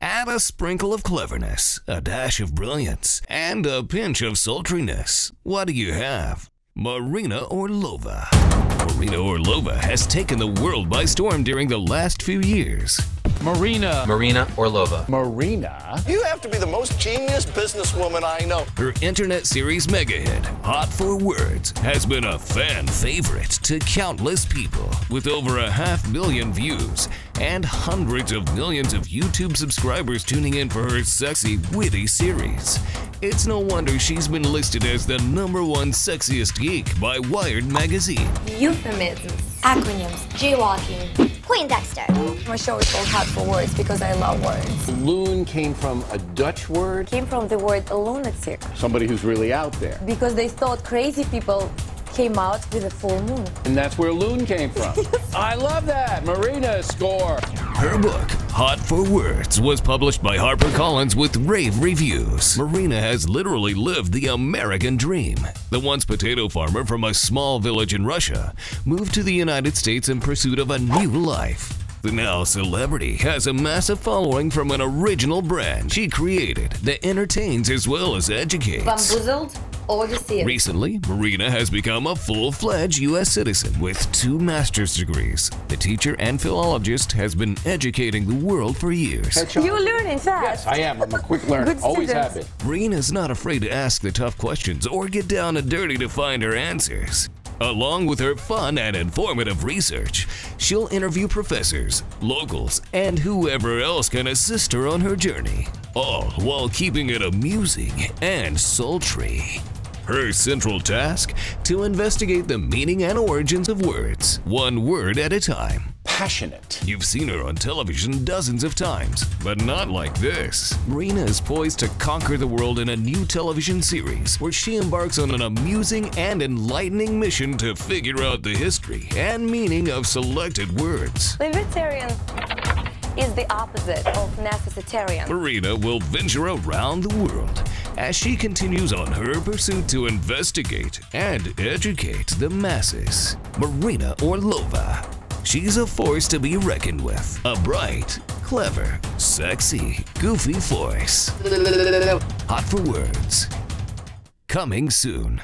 Add a sprinkle of cleverness, a dash of brilliance, and a pinch of sultriness. What do you have? Marina Orlova. Marina Orlova has taken the world by storm during the last few years. Marina. Marina Orlova. Marina. You have to be the most genius businesswoman I know. Her internet series mega hit, Hot for Words, has been a fan favorite to countless people with over a half million views and hundreds of millions of YouTube subscribers tuning in for her sexy, witty series. It's no wonder she's been listed as the number one sexiest geek by Wired magazine. Euphemisms, acronyms, jaywalking. Poindexter. My show is called Hot for Words because I love words. Loon came from a Dutch word. Came from the word lunatic Somebody who's really out there. because they thought crazy people came out with a full moon. And that's where loon came from. I love that. Marina score. Her book, Hot for Words, was published by HarperCollins with rave reviews. Marina has literally lived the American dream. The once potato farmer from a small village in Russia moved to the United States in pursuit of a new life. The now celebrity has a massive following from an original brand she created that entertains as well as educates. Bamboozled. Recently, Marina has become a full-fledged U.S. citizen with two master's degrees. The teacher and philologist has been educating the world for years. You're learning fast. Yes, I am. I'm a quick learner. Good Always students. have been. Marina's not afraid to ask the tough questions or get down and dirty to find her answers. Along with her fun and informative research, she'll interview professors, locals, and whoever else can assist her on her journey, all while keeping it amusing and sultry. Her central task? To investigate the meaning and origins of words, one word at a time. Passionate. You've seen her on television dozens of times, but not like this. Marina is poised to conquer the world in a new television series where she embarks on an amusing and enlightening mission to figure out the history and meaning of selected words. Libertarian is the opposite of necessitarian. Marina will venture around the world as she continues on her pursuit to investigate and educate the masses. Marina Orlova. She's a force to be reckoned with. A bright, clever, sexy, goofy force. Hot for words. Coming soon.